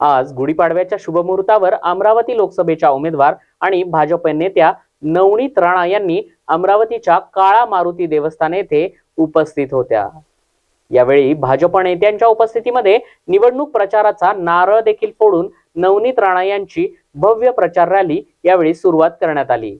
आज गुढीपाडव्याच्या शुभमुहूर्तावर अमरावती लोकसभेच्या उमेदवार आणि भाजप नेत्या नवनीत राणा यांनी अमरावतीच्या काळा मारुती देवस्थान येथे उपस्थित होत्या. यावेळी भाजप नेत्यांच्या उपस्थितीमध्ये निवडणूक प्रचाराचा नारळ देखील फोडून नवनीत राणा यांची भव्य प्रचार रॅली यावेळी सुरुवात करण्यात आली.